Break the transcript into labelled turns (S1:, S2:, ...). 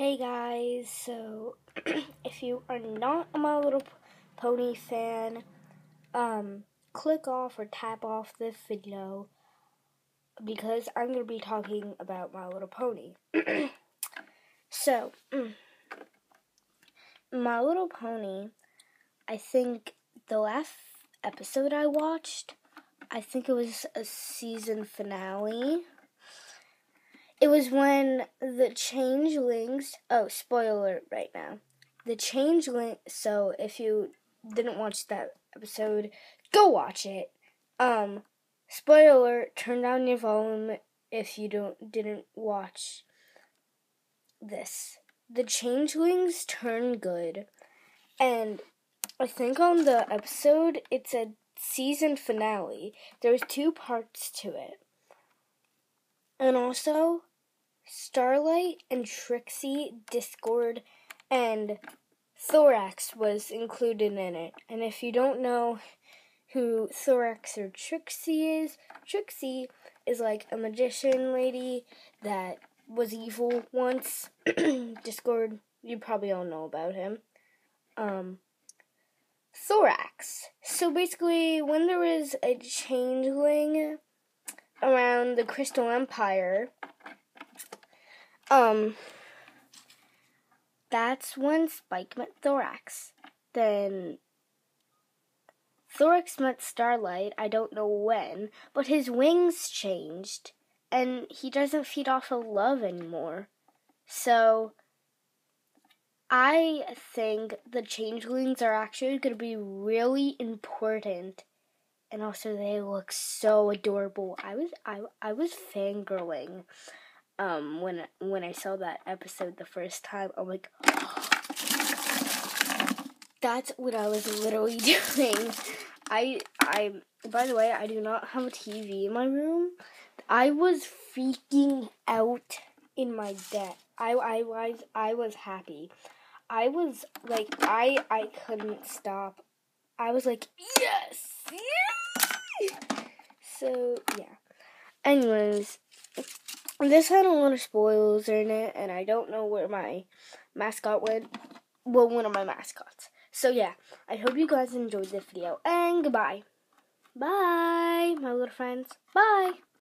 S1: Hey guys, so if you are not a My Little Pony fan, um, click off or tap off this video because I'm going to be talking about My Little Pony. so, My Little Pony, I think the last episode I watched, I think it was a season finale it was when the changelings. Oh, spoiler right now. The changeling. So if you didn't watch that episode, go watch it. Um, spoiler. Turn down your volume if you don't didn't watch this. The changelings turn good, and I think on the episode it's a season finale. There's two parts to it. And also, Starlight and Trixie, Discord, and Thorax was included in it. And if you don't know who Thorax or Trixie is, Trixie is like a magician lady that was evil once. Discord, you probably all know about him. Um, Thorax. So basically, when there was a changeling around the Crystal Empire, um, that's when Spike met Thorax. Then Thorax met Starlight, I don't know when, but his wings changed, and he doesn't feed off of love anymore. So, I think the changelings are actually going to be really important. And also, they look so adorable. I was I I was fangirling um when when I saw that episode the first time, I'm like, that's what I was literally doing. I I by the way, I do not have a TV in my room. I was freaking out in my bed. I I was I was happy. I was like I I couldn't stop. I was like, yes, yes. So yeah. Anyways, this had a lot of spoilers in it, and I don't know where my mascot went. Well, one of my mascots. So yeah, I hope you guys enjoyed this video, and goodbye. Bye, my little friends. Bye.